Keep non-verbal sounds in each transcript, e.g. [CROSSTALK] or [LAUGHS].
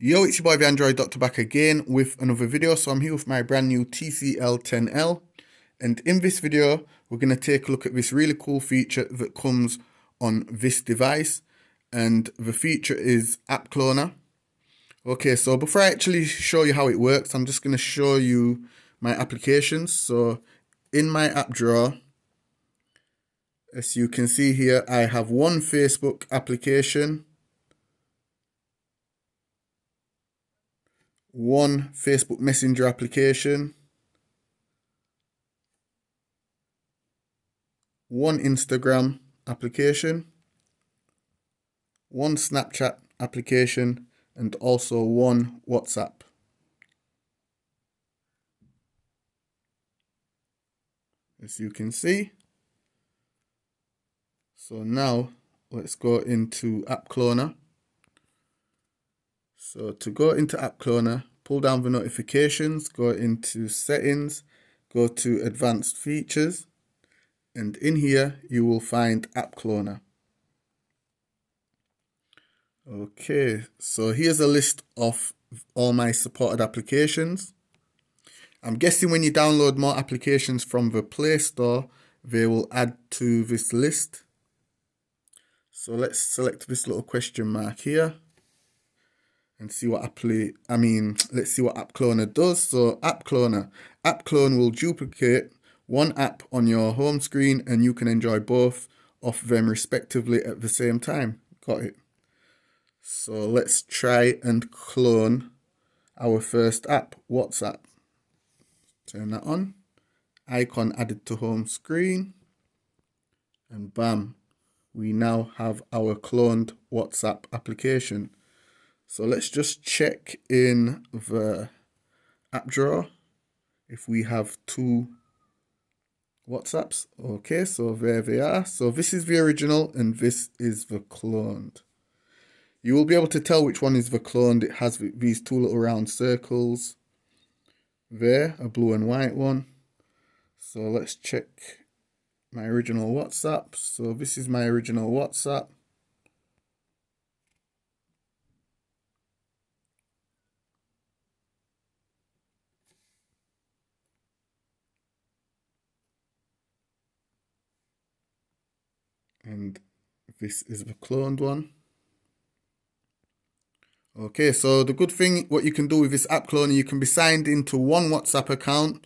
Yo, it's your boy the Android Doctor back again with another video. So I'm here with my brand new TCL 10L. And in this video, we're going to take a look at this really cool feature that comes on this device. And the feature is App Cloner. Okay, so before I actually show you how it works, I'm just going to show you my applications. So in my app drawer, as you can see here, I have one Facebook application one Facebook Messenger application, one Instagram application, one Snapchat application, and also one WhatsApp. As you can see. So now let's go into App Cloner. So to go into App Cloner, pull down the notifications, go into settings, go to advanced features, and in here you will find App Cloner. Okay, so here's a list of all my supported applications. I'm guessing when you download more applications from the Play Store, they will add to this list. So let's select this little question mark here and see what Apple, I mean, let's see what App Cloner does. So App Cloner, App Clone will duplicate one app on your home screen and you can enjoy both of them respectively at the same time. Got it. So let's try and clone our first app, WhatsApp. Turn that on. Icon added to home screen. And bam, we now have our cloned WhatsApp application. So let's just check in the app drawer if we have two WhatsApps. Okay, so there they are. So this is the original and this is the cloned. You will be able to tell which one is the cloned. It has these two little round circles there, a blue and white one. So let's check my original WhatsApp. So this is my original WhatsApp. And this is the cloned one. Okay so the good thing what you can do with this app cloner you can be signed into one whatsapp account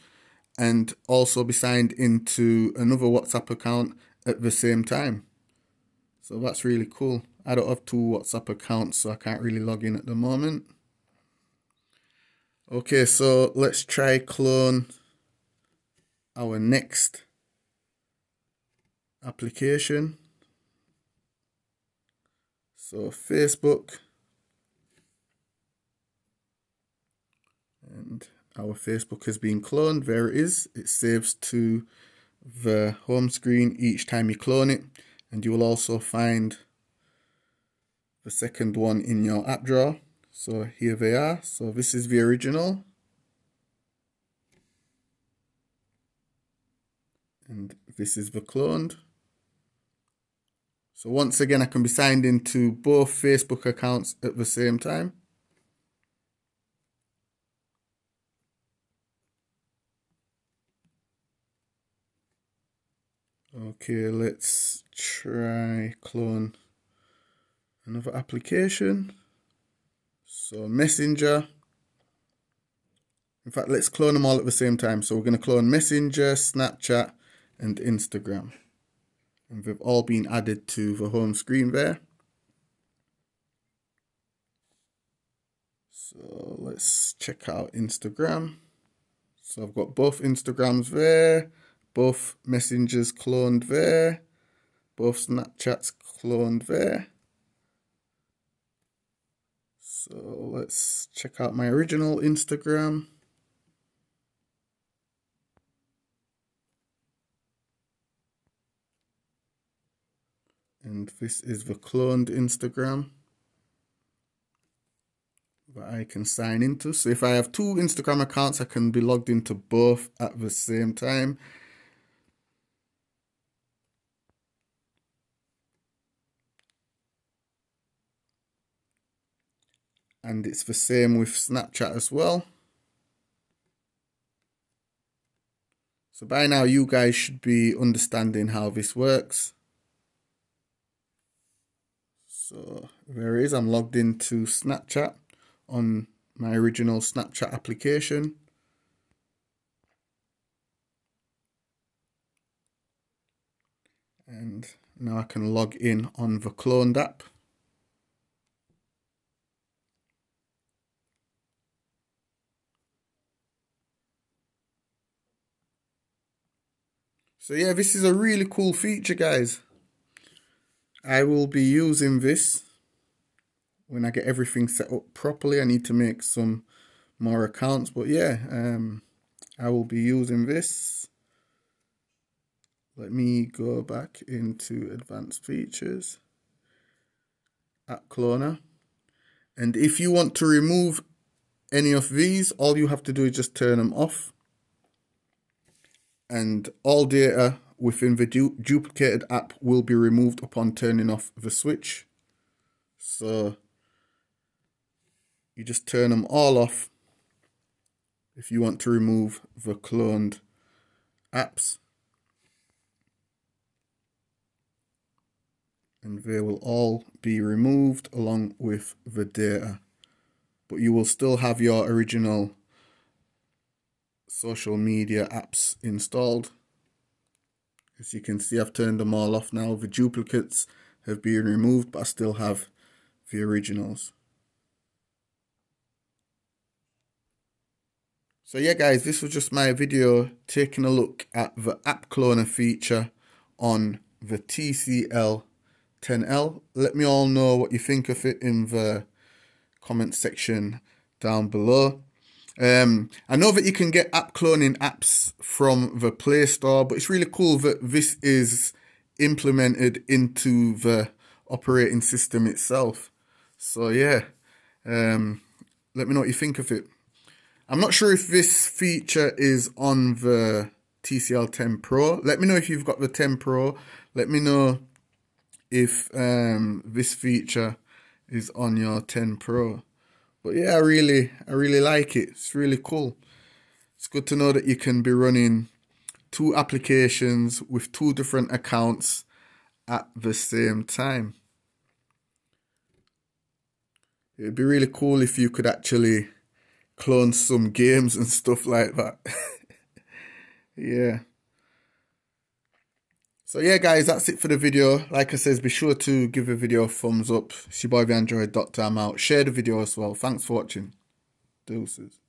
and also be signed into another whatsapp account at the same time. So that's really cool. I don't have two whatsapp accounts so i can't really log in at the moment. Okay so let's try clone our next application so Facebook and our Facebook has been cloned. There it is. It saves to the home screen each time you clone it and you will also find the second one in your app drawer. So here they are. So this is the original. And this is the cloned. So once again, I can be signed into both Facebook accounts at the same time. Okay, let's try clone another application. So Messenger. In fact, let's clone them all at the same time. So we're going to clone Messenger, Snapchat, and Instagram and they've all been added to the home screen there. So let's check out Instagram. So I've got both Instagrams there, both messengers cloned there, both Snapchats cloned there. So let's check out my original Instagram. And this is the cloned Instagram that I can sign into. So if I have two Instagram accounts, I can be logged into both at the same time. and it's the same with Snapchat as well. So by now you guys should be understanding how this works. So there is, I'm logged into Snapchat on my original Snapchat application. And now I can log in on the cloned app. So yeah, this is a really cool feature, guys. I will be using this when I get everything set up properly. I need to make some more accounts, but yeah, um, I will be using this. Let me go back into advanced features, App Cloner. And if you want to remove any of these, all you have to do is just turn them off. And all data within the du duplicated app will be removed upon turning off the switch. So you just turn them all off if you want to remove the cloned apps. And they will all be removed along with the data. But you will still have your original social media apps installed. As you can see, I've turned them all off now. The duplicates have been removed, but I still have the originals. So yeah, guys, this was just my video taking a look at the app cloner feature on the TCL 10L. Let me all know what you think of it in the comment section down below. Um, I know that you can get app cloning apps from the Play Store, but it's really cool that this is implemented into the operating system itself. So yeah, um, let me know what you think of it. I'm not sure if this feature is on the TCL 10 Pro. Let me know if you've got the 10 Pro. Let me know if um, this feature is on your 10 Pro. But yeah, I really, I really like it. It's really cool. It's good to know that you can be running two applications with two different accounts at the same time. It'd be really cool if you could actually clone some games and stuff like that. [LAUGHS] yeah. So yeah, guys, that's it for the video. Like I says, be sure to give the video a thumbs up. It's your boy the Android Doctor. I'm out. Share the video as well. Thanks for watching. Deuces.